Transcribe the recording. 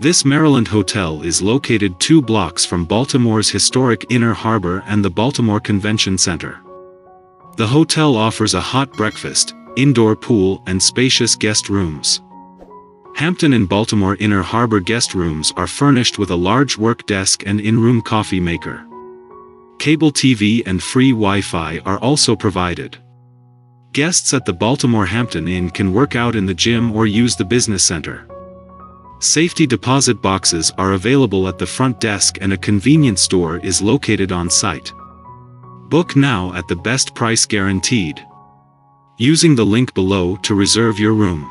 This Maryland hotel is located two blocks from Baltimore's historic Inner Harbor and the Baltimore Convention Center. The hotel offers a hot breakfast, indoor pool and spacious guest rooms. Hampton Inn Baltimore Inner Harbor guest rooms are furnished with a large work desk and in-room coffee maker. Cable TV and free Wi-Fi are also provided. Guests at the Baltimore Hampton Inn can work out in the gym or use the business center. Safety deposit boxes are available at the front desk and a convenience store is located on site. Book now at the best price guaranteed. Using the link below to reserve your room.